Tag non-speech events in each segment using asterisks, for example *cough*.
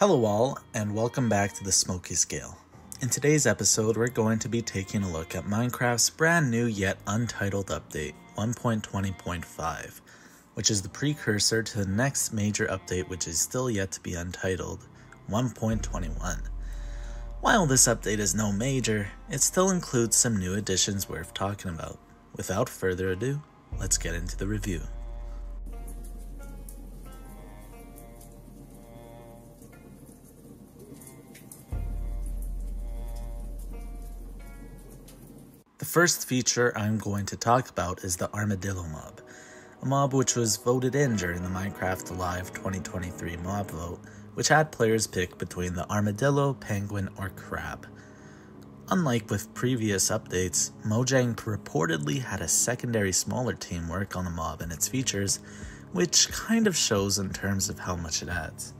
Hello, all, and welcome back to the Smokey Scale. In today's episode, we're going to be taking a look at Minecraft's brand new yet untitled update, 1.20.5, which is the precursor to the next major update, which is still yet to be untitled, 1.21. While this update is no major, it still includes some new additions worth talking about. Without further ado, let's get into the review. The first feature I'm going to talk about is the Armadillo mob, a mob which was voted in during the Minecraft Live 2023 mob vote, which had players pick between the armadillo, penguin, or crab. Unlike with previous updates, Mojang reportedly had a secondary smaller team work on the mob and its features, which kind of shows in terms of how much it adds.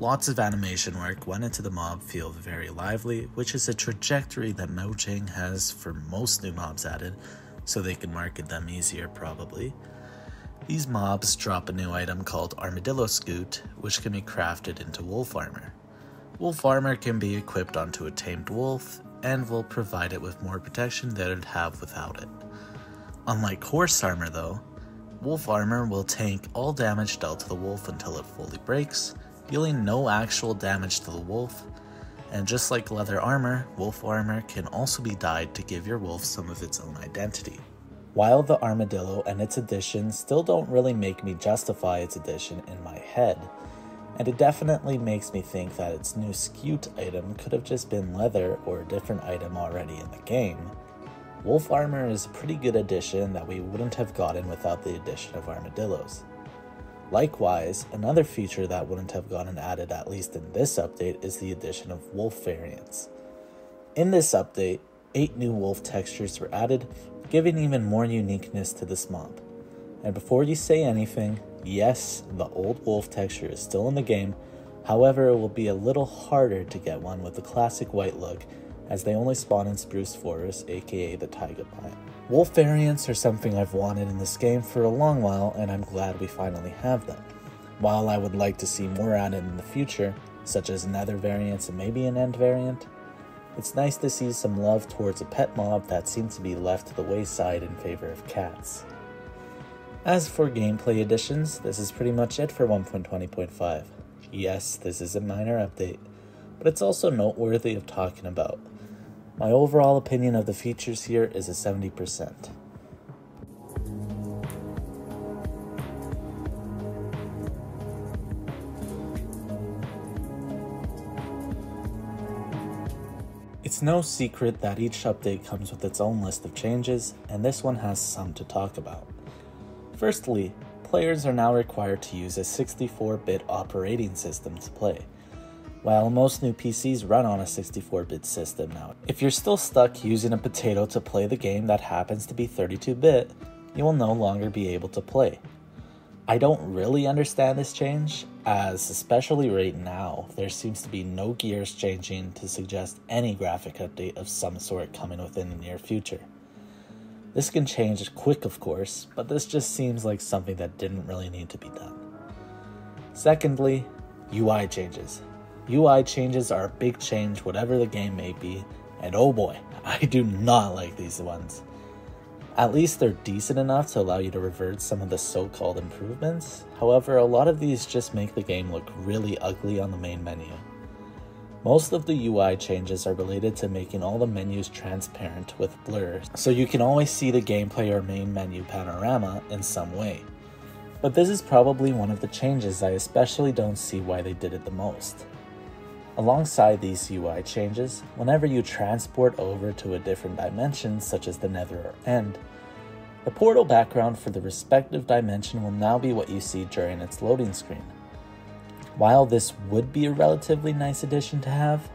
Lots of animation work went into the mob feel very lively, which is a trajectory that Mao Mojang has for most new mobs added, so they can market them easier probably. These mobs drop a new item called Armadillo Scute, which can be crafted into Wolf Armor. Wolf Armor can be equipped onto a tamed wolf, and will provide it with more protection than it'd have without it. Unlike Horse Armor though, Wolf Armor will tank all damage dealt to the wolf until it fully breaks, dealing no actual damage to the wolf. And just like leather armor, wolf armor can also be dyed to give your wolf some of its own identity. While the armadillo and its addition still don't really make me justify its addition in my head, and it definitely makes me think that its new Scute item could have just been leather or a different item already in the game. Wolf armor is a pretty good addition that we wouldn't have gotten without the addition of armadillos. Likewise, another feature that wouldn't have gotten added at least in this update is the addition of wolf variants. In this update, 8 new wolf textures were added, giving even more uniqueness to this mob. And before you say anything, yes, the old wolf texture is still in the game, however, it will be a little harder to get one with the classic white look, as they only spawn in Spruce Forest, aka the Taiga Pine. Wolf variants are something I've wanted in this game for a long while, and I'm glad we finally have them. While I would like to see more added in the future, such as nether variants and maybe an end variant, it's nice to see some love towards a pet mob that seems to be left to the wayside in favor of cats. As for gameplay additions, this is pretty much it for 1.20.5. Yes, this is a minor update, but it's also noteworthy of talking about. My overall opinion of the features here is a 70%. It's no secret that each update comes with its own list of changes, and this one has some to talk about. Firstly, players are now required to use a 64 bit operating system to play while most new PCs run on a 64 bit system now. If you're still stuck using a potato to play the game that happens to be 32 bit, you will no longer be able to play. I don't really understand this change, as especially right now, there seems to be no gears changing to suggest any graphic update of some sort coming within the near future. This can change quick, of course, but this just seems like something that didn't really need to be done. Secondly, UI changes. UI changes are a big change, whatever the game may be, and oh boy, *laughs* I do not like these ones. At least they're decent enough to allow you to revert some of the so called improvements, however, a lot of these just make the game look really ugly on the main menu. Most of the UI changes are related to making all the menus transparent with blur, so you can always see the gameplay or main menu panorama in some way. But this is probably one of the changes I especially don't see why they did it the most. Alongside these UI changes, whenever you transport over to a different dimension, such as the Nether or End, the portal background for the respective dimension will now be what you see during its loading screen. While this would be a relatively nice addition to have,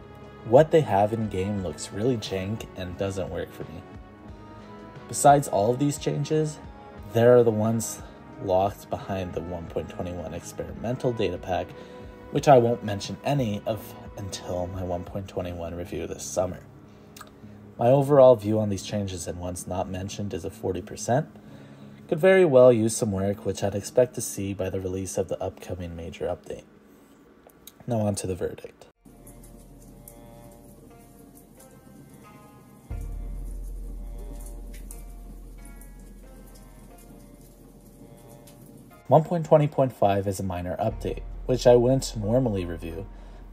what they have in game looks really jank and doesn't work for me. Besides all of these changes, there are the ones locked behind the 1.21 experimental data pack, which I won't mention any of until my 1.21 review this summer. My overall view on these changes and ones not mentioned is a 40%. Could very well use some work, which I'd expect to see by the release of the upcoming major update. Now on to the verdict. One point twenty point five is a minor update, which I wouldn't normally review,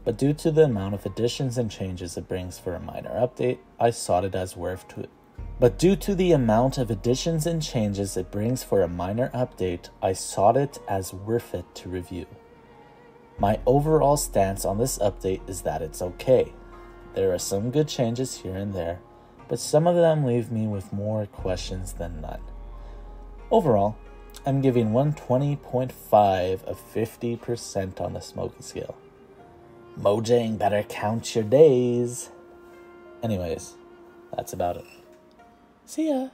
but due to the amount of additions and changes it brings for a minor update, I sought it as worth to but due to the amount of additions and changes it brings for a minor update, I sought it as worth it to review. My overall stance on this update is that it's okay. There are some good changes here and there, but some of them leave me with more questions than none. Overall, I'm giving 120.5 of 50% on the smokey scale. Mojang better count your days. Anyways, that's about it. See ya.